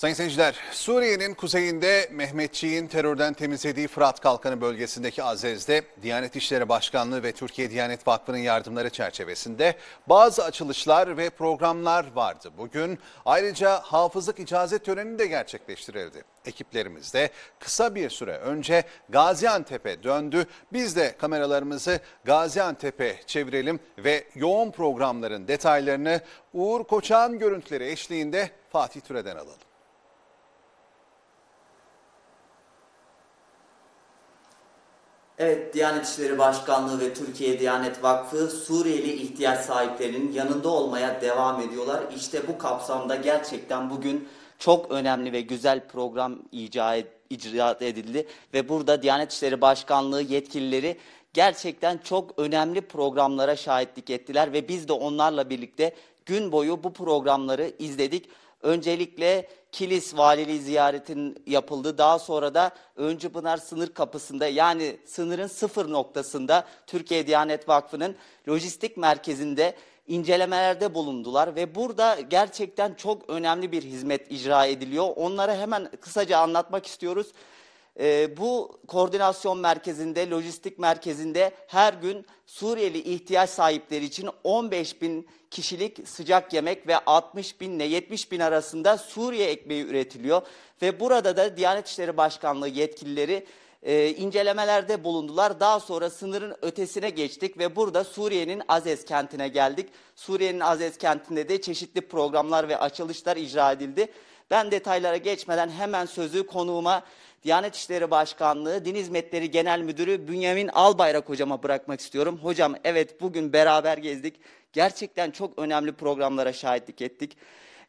Sayın seyirciler, Suriye'nin kuzeyinde Mehmetçiğin terörden temizlediği Fırat Kalkanı bölgesindeki Azez'de Diyanet İşleri Başkanlığı ve Türkiye Diyanet Vakfı'nın yardımları çerçevesinde bazı açılışlar ve programlar vardı. Bugün ayrıca hafızlık icazet töreni de gerçekleştirildi. Ekiplerimiz de kısa bir süre önce Gaziantep'e döndü. Biz de kameralarımızı Gaziantep'e çevirelim ve yoğun programların detaylarını Uğur Koçan görüntüleri eşliğinde Fatih Türe'den alalım. Evet, Diyanet İşleri Başkanlığı ve Türkiye Diyanet Vakfı Suriyeli ihtiyaç sahiplerinin yanında olmaya devam ediyorlar. İşte bu kapsamda gerçekten bugün çok önemli ve güzel program icra edildi ve burada Diyanet İşleri Başkanlığı yetkilileri gerçekten çok önemli programlara şahitlik ettiler ve biz de onlarla birlikte gün boyu bu programları izledik. Öncelikle Kilis Valiliği ziyaretin yapıldı. Daha sonra da Öncü Pınar sınır kapısında yani sınırın sıfır noktasında Türkiye Diyanet Vakfı'nın lojistik merkezinde incelemelerde bulundular ve burada gerçekten çok önemli bir hizmet icra ediliyor. Onlara hemen kısaca anlatmak istiyoruz. Ee, bu koordinasyon merkezinde, lojistik merkezinde her gün Suriyeli ihtiyaç sahipleri için 15 bin kişilik sıcak yemek ve 60 bin ile 70 bin arasında Suriye ekmeği üretiliyor. Ve burada da Diyanet İşleri Başkanlığı yetkilileri e, incelemelerde bulundular. Daha sonra sınırın ötesine geçtik ve burada Suriye'nin Azez kentine geldik. Suriye'nin Azez kentinde de çeşitli programlar ve açılışlar icra edildi. Ben detaylara geçmeden hemen sözü konuğuma Diyanet İşleri Başkanlığı Din Hizmetleri Genel Müdürü Bünyamin Albayrak hocama bırakmak istiyorum. Hocam evet bugün beraber gezdik. Gerçekten çok önemli programlara şahitlik ettik.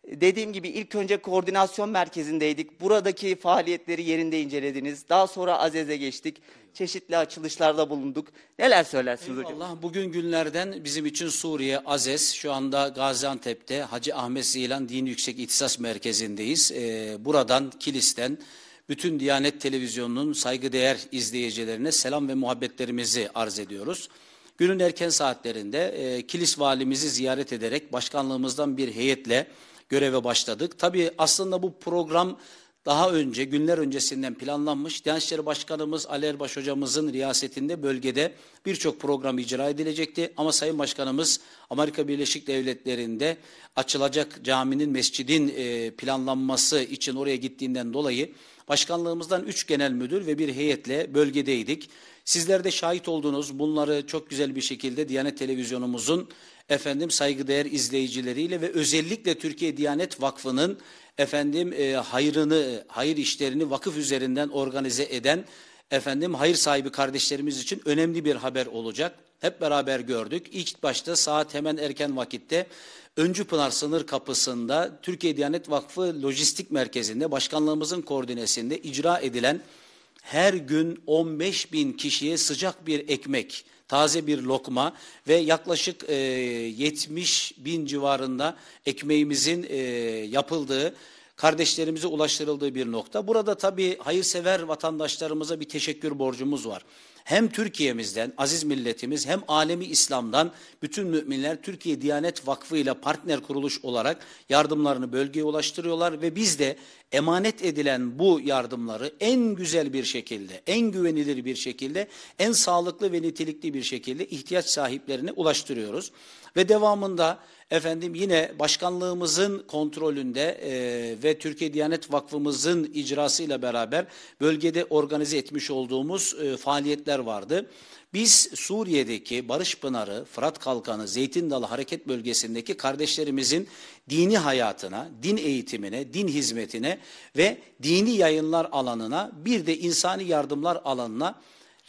Dediğim gibi ilk önce koordinasyon merkezindeydik. Buradaki faaliyetleri yerinde incelediniz. Daha sonra Azez'e geçtik. Çeşitli açılışlarda bulunduk. Neler söylersiniz hocam? Bugün günlerden bizim için Suriye, Azez, şu anda Gaziantep'te Hacı Ahmet Zilan Dini Yüksek İhtisas Merkezi'ndeyiz. Ee, buradan, Kilis'ten bütün Diyanet Televizyonu'nun saygıdeğer izleyicilerine selam ve muhabbetlerimizi arz ediyoruz. Günün erken saatlerinde e, Kilis valimizi ziyaret ederek başkanlığımızdan bir heyetle göreve başladık. Tabii aslında bu program daha önce, günler öncesinden planlanmış. Diyanet İşleri Başkanımız Ali Erbaş hocamızın riyasetinde bölgede birçok program icra edilecekti. Ama Sayın Başkanımız Amerika Birleşik Devletleri'nde açılacak caminin, mescidin e, planlanması için oraya gittiğinden dolayı başkanlığımızdan üç genel müdür ve bir heyetle bölgedeydik. Sizler de şahit oldunuz. Bunları çok güzel bir şekilde Diyanet Televizyonumuzun efendim saygıdeğer izleyicileriyle ve özellikle Türkiye Diyanet Vakfı'nın efendim e, hayrını, hayır işlerini vakıf üzerinden organize eden efendim hayır sahibi kardeşlerimiz için önemli bir haber olacak. Hep beraber gördük. İlk başta saat hemen erken vakitte Öncü Pınar sınır kapısında Türkiye Diyanet Vakfı Lojistik Merkezi'nde başkanlığımızın koordinesinde icra edilen her gün 15 bin kişiye sıcak bir ekmek, taze bir lokma ve yaklaşık e, 70 bin civarında ekmeğimizin e, yapıldığı kardeşlerimize ulaştırıldığı bir nokta. Burada tabii hayırsever vatandaşlarımıza bir teşekkür borcumuz var. Hem Türkiye'mizden, aziz milletimiz hem alemi İslam'dan bütün müminler Türkiye Diyanet Vakfı ile partner kuruluş olarak yardımlarını bölgeye ulaştırıyorlar ve biz de emanet edilen bu yardımları en güzel bir şekilde, en güvenilir bir şekilde, en sağlıklı ve nitelikli bir şekilde ihtiyaç sahiplerine ulaştırıyoruz. Ve devamında efendim yine başkanlığımızın kontrolünde e, ve Türkiye Diyanet Vakfımızın icrasıyla beraber bölgede organize etmiş olduğumuz e, faaliyetler vardı. Biz Suriye'deki Barış Pınarı, Fırat Kalkanı, Zeytin Dalı Hareket Bölgesi'ndeki kardeşlerimizin dini hayatına, din eğitimine, din hizmetine ve dini yayınlar alanına bir de insani yardımlar alanına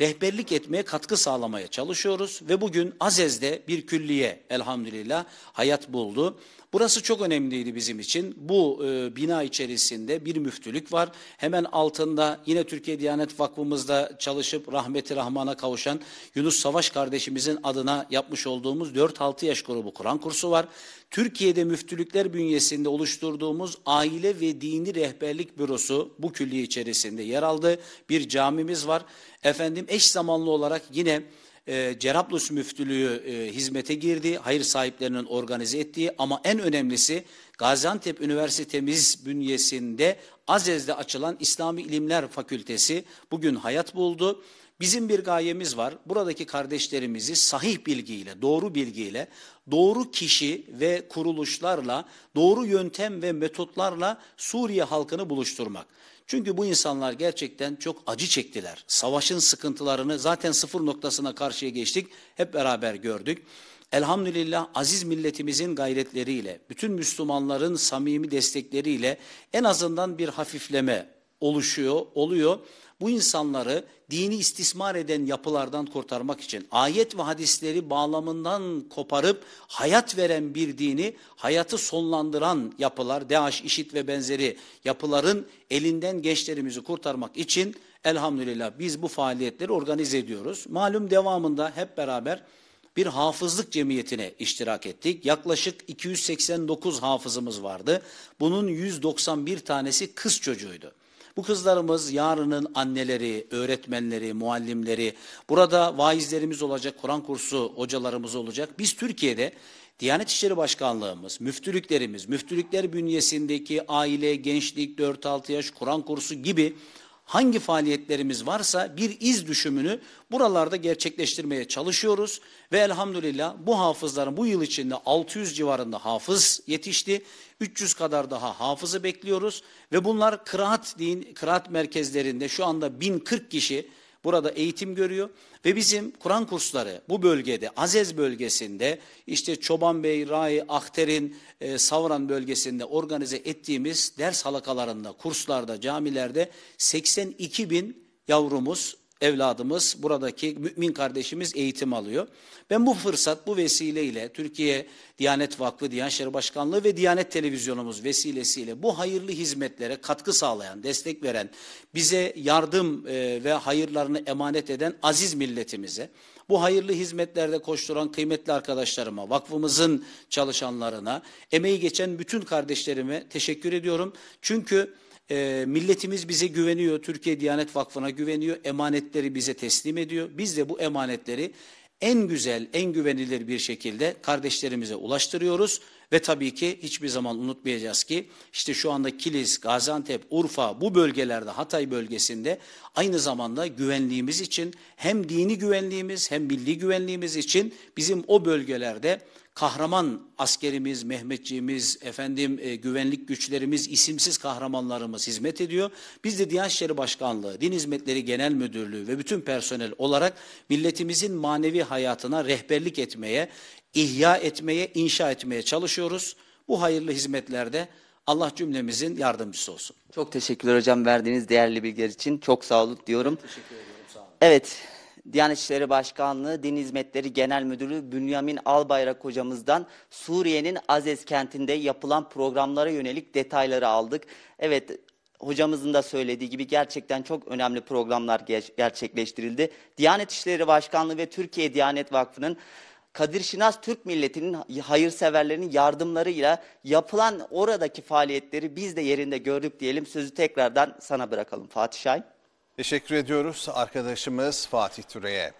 rehberlik etmeye katkı sağlamaya çalışıyoruz ve bugün Azez'de bir külliye elhamdülillah hayat buldu. Burası çok önemliydi bizim için. Bu e, bina içerisinde bir müftülük var. Hemen altında yine Türkiye Diyanet Vakfımızda çalışıp rahmeti rahmana kavuşan Yunus Savaş kardeşimizin adına yapmış olduğumuz 4-6 yaş grubu Kur'an kursu var. Türkiye'de müftülükler bünyesinde oluşturduğumuz aile ve dini rehberlik bürosu bu külliye içerisinde yer aldı. Bir camimiz var. Efendim eş zamanlı olarak yine e, Cerablus Müftülüğü e, hizmete girdi. Hayır sahiplerinin organize ettiği ama en önemlisi Gaziantep Üniversitemiz bünyesinde Azez'de açılan İslami İlimler Fakültesi bugün hayat buldu. Bizim bir gayemiz var. Buradaki kardeşlerimizi sahih bilgiyle, doğru bilgiyle, doğru kişi ve kuruluşlarla, doğru yöntem ve metotlarla Suriye halkını buluşturmak. Çünkü bu insanlar gerçekten çok acı çektiler. Savaşın sıkıntılarını zaten sıfır noktasına karşıya geçtik. Hep beraber gördük. Elhamdülillah aziz milletimizin gayretleriyle, bütün Müslümanların samimi destekleriyle en azından bir hafifleme oluşuyor, oluyor. Bu insanları dini istismar eden yapılardan kurtarmak için ayet ve hadisleri bağlamından koparıp hayat veren bir dini hayatı sonlandıran yapılar, DAEŞ, IŞİD ve benzeri yapıların elinden gençlerimizi kurtarmak için elhamdülillah biz bu faaliyetleri organize ediyoruz. Malum devamında hep beraber bir hafızlık cemiyetine iştirak ettik. Yaklaşık 289 hafızımız vardı. Bunun 191 tanesi kız çocuğuydu. Bu kızlarımız yarının anneleri, öğretmenleri, muallimleri, burada vaizlerimiz olacak, Kur'an kursu hocalarımız olacak. Biz Türkiye'de Diyanet İşleri Başkanlığımız, müftülüklerimiz, müftülükler bünyesindeki aile, gençlik, 4-6 yaş, Kur'an kursu gibi hangi faaliyetlerimiz varsa bir iz düşümünü buralarda gerçekleştirmeye çalışıyoruz ve elhamdülillah bu hafızların bu yıl içinde 600 civarında hafız yetişti. 300 kadar daha hafızı bekliyoruz ve bunlar kıraat din kıraat merkezlerinde şu anda 1040 kişi burada eğitim görüyor. Ve bizim Kur'an kursları bu bölgede Azez bölgesinde işte Çobanbey, Rai, Akter'in e, Savran bölgesinde organize ettiğimiz ders halakalarında, kurslarda, camilerde 82 bin yavrumuz, evladımız, buradaki mümin kardeşimiz eğitim alıyor. Ben bu fırsat, bu vesileyle Türkiye Diyanet Vakfı, Diyanet İşleri Başkanlığı ve Diyanet Televizyonumuz vesilesiyle bu hayırlı hizmetlere katkı sağlayan, destek veren, bize yardım e, ve hayırlarını emanet eden aziz milletimize, bu hayırlı hizmetlerde koşturan kıymetli arkadaşlarıma, vakfımızın çalışanlarına, emeği geçen bütün kardeşlerime teşekkür ediyorum. Çünkü e, milletimiz bize güveniyor, Türkiye Diyanet Vakfı'na güveniyor, emanetleri bize teslim ediyor. Biz de bu emanetleri en güzel, en güvenilir bir şekilde kardeşlerimize ulaştırıyoruz. Ve tabii ki hiçbir zaman unutmayacağız ki işte şu anda Kilis, Gaziantep, Urfa bu bölgelerde Hatay bölgesinde aynı zamanda güvenliğimiz için hem dini güvenliğimiz hem milli güvenliğimiz için bizim o bölgelerde kahraman askerimiz, Mehmetçiğimiz, efendim e, güvenlik güçlerimiz, isimsiz kahramanlarımız hizmet ediyor. Biz de Diyanet İşleri Başkanlığı, Din Hizmetleri Genel Müdürlüğü ve bütün personel olarak milletimizin manevi hayatına rehberlik etmeye, ihya etmeye, inşa etmeye çalışıyoruz. Bu hayırlı hizmetlerde Allah cümlemizin yardımcısı olsun. Çok teşekkürler hocam verdiğiniz değerli bilgiler için. Çok sağ olun diyorum. Evet, Diyanet İşleri Başkanlığı Din Hizmetleri Genel Müdürü Bünyamin Albayrak hocamızdan Suriye'nin Azez kentinde yapılan programlara yönelik detayları aldık. Evet, hocamızın da söylediği gibi gerçekten çok önemli programlar ger- gerçekleştirildi. Diyanet İşleri Başkanlığı ve Türkiye Diyanet Vakfı'nın Kadir Şinas Türk milletinin hayırseverlerinin yardımlarıyla yapılan oradaki faaliyetleri biz de yerinde gördük diyelim. Sözü tekrardan sana bırakalım Fatih Şahin. Teşekkür ediyoruz arkadaşımız Fatih Türe'ye.